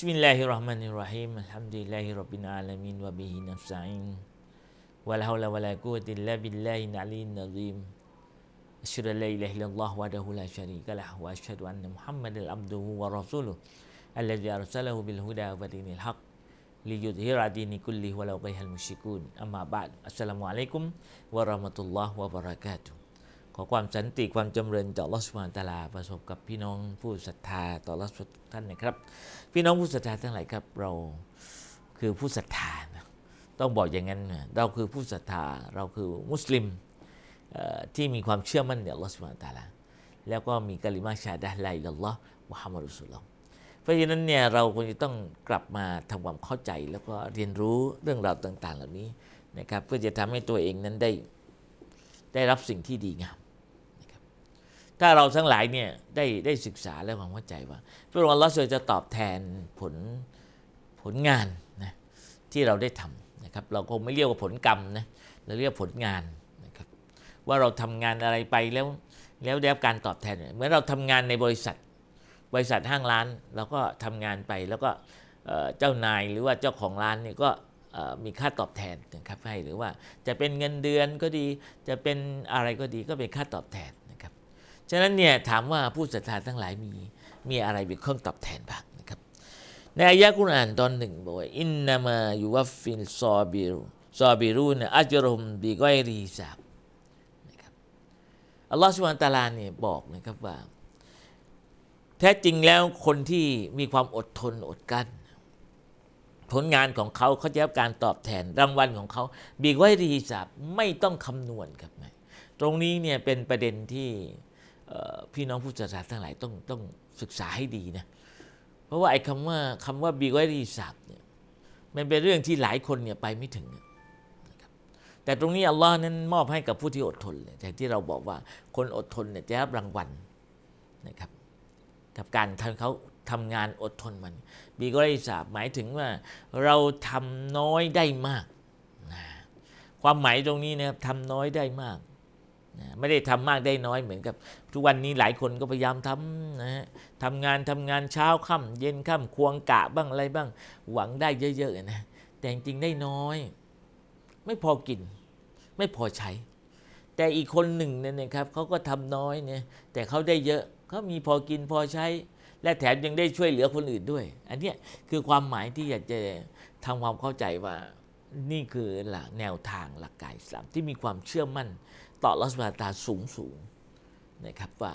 بسم الله الرحمن الرحيم الحمد لله رب العالمين وبه نستعين ولا حول ولا قوة إلا بالله العلي العظيم أشهد أن لا إله إلا الله وحده لا شريك له وأشهد أن محمدا عبده ورسوله الذي أرسله بالهدى ودين الحق ليظهر دين كله ولو كره المشركون أما بعد السلام عليكم ورحمة الله وبركاته ขอความสันติความจำเริญจากลอสวานตาลาประสบกับพี่น้องผู้ศรัทธาต่อรัทุกท่านนะครับ พี่น้องผู้ศรัทธาทั้งหลายครับเราคือผู้ศรัทธาต้องบอกอย่างนั้นนะเราคือผู้ศรัทธาเราคือมุสลิมที่มีความเชื่อมั่นในลอสุบานตาลาแล้วก็มีกลิมาชาดะลาอิลลอฮ์มุฮัมมัดุสุลลัมเพราะฉะนั้นเนี่ยเราควรจะต้องกลับมาทำความเข้าใจแล้วก็เรียนรู้เรื่องราวต่าง ๆ เหล่านี้นะครับเพื่อจะทำให้ตัวเองนั้นได้ได้รับสิ่งที่ดีงาม ถ้าเราทั้งหลายเนี่ยได้ได้ศึกษาและความเข้าใจว่าพระองค์อัลลอฮฺจะตอบแทนผลผลงานนะที่เราได้ทำนะครับ เราคงไม่เรียกว่าผลกรรมนะเราเรียกผลงานนะครับ ว่าเราทำงานอะไรไปแล้วแล้วได้รับการตอบแทนเหมือนเราทำงานในบริษัท บริษัทห้างร้านเราก็ทำงานไปแล้วก็เจ้านายหรือว่าเจ้าของร้านนี่ก็มีค่าตอบแทนนะครับให้หรือว่าจะเป็นเงินเดือนก็ดีจะเป็นอะไรก็ดีก็เป็นค่าตอบแทน ฉะนั้นเนี่ยถามว่าผู้ศรัทธาทั้งหลายมีมีอะไรเป็นเครื่องตอบแทนบ้างนะครับในอายะกุรอานตอนหนึ่งบอกว่าإنما يوفى الصابرون الصابرون أجرهم بغير حساب นะครับอัลลอฮฺ سبحانه وتعالى เนี่ยบอกนะครับว่า แท้จริงแล้วคนที่มีความอดทนอดกั้นผลงานของเขาเขาจะรับการตอบแทนรางวัลของเขาบีกไว้ดีสับไม่ต้องคำนวณครับ ตรงนี้เนี่ยเป็นประเด็นที่ พี่น้องผู้ศรัทธาทั้งหลายต้องต้องศึกษาให้ดีนะเพราะว่าไอ้คำว่าคำว่าบีไว้ดีสับเนี่ยมันเป็นเรื่องที่หลายคนเนี่ยไปไม่ถึงนะครับแต่ตรงนี้อัลลอฮ์นั้นมอบให้กับผู้ที่อดทนเลยแต่ที่เราบอกว่าคนอดทนเนี่ยจะรับรางวัลนะครับกับการทำเขาทำงานอดทนมันบีก็ได้ทราบหมายถึงว่าเราทำน้อยได้มากนะความหมายตรงนี้นะครับทำน้อยได้มาก ไม่ได้ทำมากได้น้อยเหมือนกับ ทุกวันนี้หลายคนก็พยายามทำนะฮะทำงานทำงานเช้าค่ำเย็นค่ำควงกะบ้างอะไรบ้าง หวังได้เยอะๆนะแต่จริงได้น้อย ไม่พอกิน ไม่พอใช้ แต่อีกคนหนึ่งเนี่ยนะครับเขาก็ทำน้อยเนี่ยแต่เขาได้เยอะเขามีพอกินพอใช้ และแถมยังได้ช่วยเหลือคนอื่นด้วย อันนี้คือความหมายที่อยากจะทำความเข้าใจว่านี่คือหลักแนวทางหลักการสามที่มีความเชื่อมั่น ต่อรัศมีตาสูงสูงนะครับว่า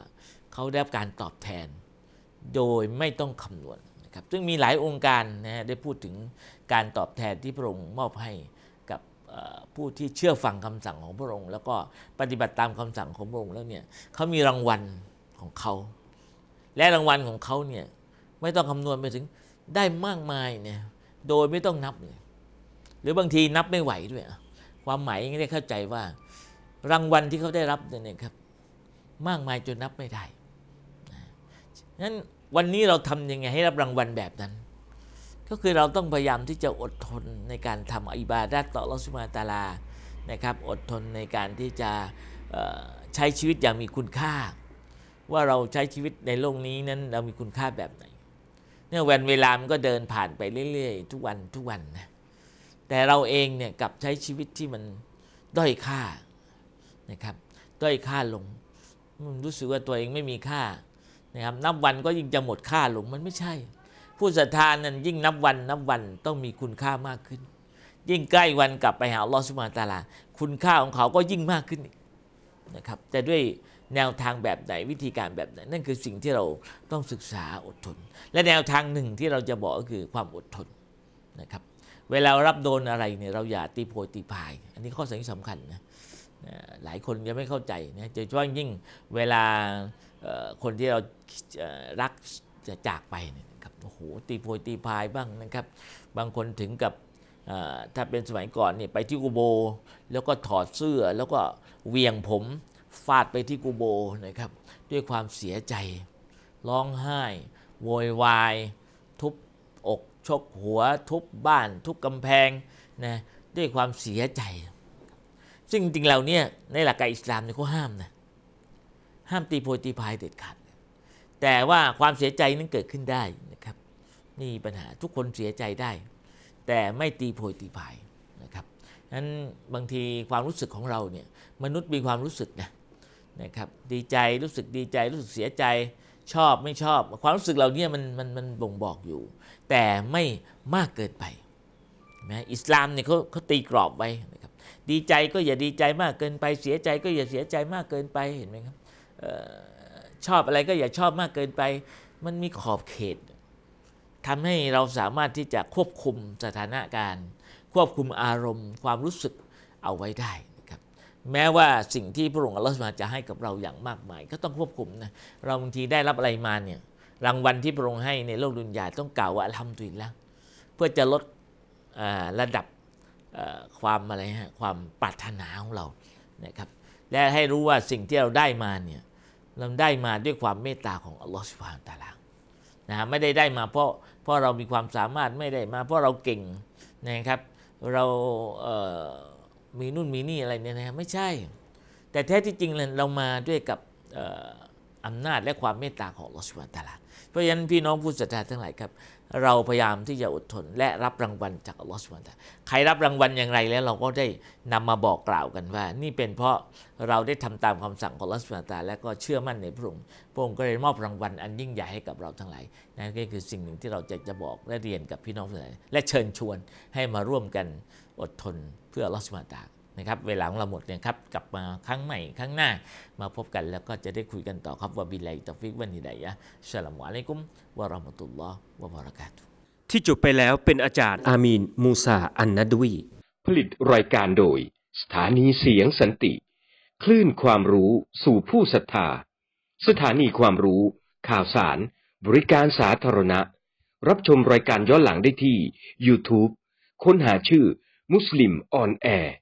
เขาได้รับการตอบแทนโดยไม่ต้องคำนวณนะครับซึ่งมีหลายองค์การนะฮะได้พูดถึงการตอบแทนที่พระองค์มอบให้กับผู้ที่เชื่อฟังคำสั่งของพระองค์ แล้วก็ปฏิบัติตามคำสั่งของพระองค์แล้วเนี่ยเขามีรางวัลของเขา และรางวัลของเขาเนี่ยไม่ต้องคำนวณไปถึงได้มากมายเนี่ยโดยไม่ต้องนับเลยหรือบางทีนับไม่ไหวด้วย ความหมายยังได้เข้าใจว่า รางวัลที่เขาได้รับเนี่ยครับมากมายจนนับไม่ได้นั้นวันนี้เราทำยังไงให้รับรางวัลแบบนั้น ก็คือเราต้องพยายามที่จะอดทนในการทำอิบาดัตต่อลอสุมาตาลานะครับอดทนในการที่จะใช้ชีวิตอย่างมีคุณค่า ว่าเราใช้ชีวิตในโลกนี้นั้นเรามีคุณค่าแบบไหนเนี่ยวันเวลามันก็เดินผ่านไปเรื่อยๆ ทุกวันทุกวันนะแต่เราเองเนี่ยกับใช้ชีวิตที่มันด้อยค่า นะครับด้อยค่าลงรู้สึกว่าตัวเองไม่มีค่านะครับนับวันก็ยิ่งจะหมดค่าลงมันไม่ใช่ ผู้ศรัทธานั้นยิ่งนับวันนับวันต้องมีคุณค่ามากขึ้น ยิ่งใกล้วันกลับไปหาลอสุมาตาลา คุณค่าของเขาก็ยิ่งมากขึ้นนะครับแต่ด้วยแนวทางแบบไหนวิธีการแบบไหนนั่นคือสิ่งที่เราต้องศึกษาอดทน และแนวทางหนึ่งที่เราจะบอกก็คือความอดทนนะครับเวลารับโดนอะไรเนี่ยเราอย่าตีโพยตีพาย อันนี้ข้อสำคัญนะ หลายคนยังไม่เข้าใจนะโดยเฉพาะยิ่งเวลาคนที่เรารักจะจากไปเนี่ยครับโอ้โหตีโพยตีพายบ้างนะครับ บางคนถึงกับถ้าเป็นสมัยก่อนเนี่ยไปที่กูโบ แล้วก็ถอดเสื้อแล้วก็เวียงผมฟาดไปที่กูโบนะครับ ด้วยความเสียใจ ร้องไห้ โวยวาย ทุบอกชกหัว ทุบบ้าน ทุบกำแพงนะด้วยความเสียใจ ซึ่งจริงๆเราเนี่ยในหลักการอิสลามเนี่ยเขาห้ามนะห้ามตีโพยตีพายเด็ดขาดแต่ว่าความเสียใจนั้นเกิดขึ้นได้นะครับนี่ปัญหาทุกคนเสียใจได้ แต่ไม่ตีโพยตีพายนะครับนั้นบางทีความรู้สึกของเราเนี่ยมนุษย์มีความรู้สึกนะนะครับดีใจรู้สึกดีใจรู้สึกเสียใจชอบไม่ชอบ ความรู้สึกเราเนี่ยมันมันมันบ่งบอกอยู่ แต่ไม่มากเกินไปนะอิสลามเนี่ยเขาเขาตีกรอบไว้นะครับ ดีใจก็อย่าดีใจมากเกินไป เสียใจก็อย่าเสียใจมากเกินไปเห็นไหมครับชอบอะไรก็อย่าชอบมากเกินไป มันมีขอบเขตทำให้เราสามารถที่จะควบคุมสถานการณ์ ควบคุมอารมณ์ ความรู้สึกเอาไว้ได้นะครับแม้ว่าสิ่งที่พระองค์อัลลอฮฺมาจะให้กับเราอย่างมากมาย ก็ต้องควบคุมนะเราบางทีได้รับอะไรมาเนี่ยรางวัลที่พระองค์ให้ในโลกดุนยาต้องกล่าวว่าทำตุยแล้วเพื่อจะลดระดับ ความอะไรฮะความปรารถนาของเรานะครับและให้รู้ว่าสิ่งที่เราได้มาเนี่ยเราได้มาด้วยความเมตตาของอัลลอฮฺสุบฮานตะลานะไม่ได้ได้มาเพราะเพราะเรามีความสามารถไม่ได้มา เพราะเราเก่งนะครับ เราเมีนู่นมีนี่อะไรเนี่ยนะไม่ใช่ แต่แท้ที่จริงเรามาด้วยกับ อำนาจและความเมตตาของลอสุบฮานตะลาเพราะฉะนั้นพี่น้องผู้ศรัทธาทั้งหลายครับ เราพยายามที่จะอดทนและรับรางวัลจากอัลลอฮฺสุบานตะใครรับรางวัลอย่างไรแล้วเราก็ได้นำมาบอกกล่าวกันว่า นี่เป็นเพราะเราได้ทำตามคำสั่งของอัลลอฮฺสุบานตะและก็เชื่อมั่นในพระองค์พระองค์ก็เลยมอบรางวัลอันยิ่งใหญ่ให้กับเราทั้งหลายนั่นก็คือสิ่งหนึ่งที่เราจะจะบอกและเรียนกับพี่น้องทั้งหลายและเชิญชวนให้มาร่วมกันอดทนเพื่ออัลลอฮฺสุบานตะ นะครับเวลาของเราหมดเนี่ยครับกลับมาครั้งใหม่ครั้งหน้ามาพบกันแล้วก็จะได้คุยกันต่อครับว่าبالله التوفيق والهداية السلام عليكم ورحمة الله وبركاته ที่จบไปแล้วเป็นอาจารย์อามีน มูซาอันนัดวีผลิตรายการโดย สถานีเสียงสันติ คลื่นความรู้สู่ผู้ศรัทธา สถานีความรู้ ข่าวสาร บริการสาธารณะ รับชมรายการย้อนหลังได้ที่ YouTube ค้นหาชื่อมุสลิมออนแอร์